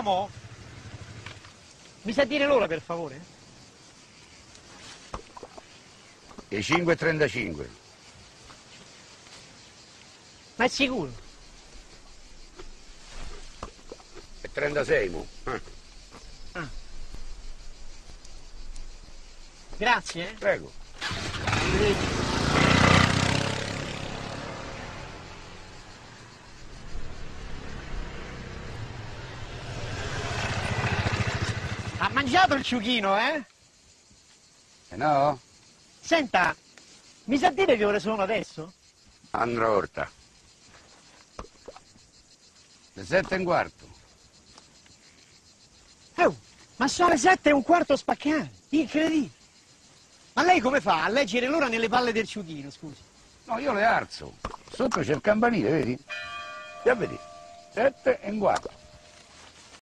Andiamo mo? Mi sa dire l'ora per favore? Le 5.35. Ma è sicuro? E 36 mo. Eh, Grazie, eh. prego. Ha mangiato il ciuchino, eh? E no? Senta, mi sa dire che ore sono adesso? Andrò orta. Le sette e un quarto. Oh, ma sono le sette e un quarto spaccate. Incredibile. Ma lei come fa a leggere l'ora nelle palle del ciuchino, scusi? No, io le alzo. Sotto c'è il campanile, vedi? Ya vedi. Sette e un quarto.